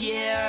yeah.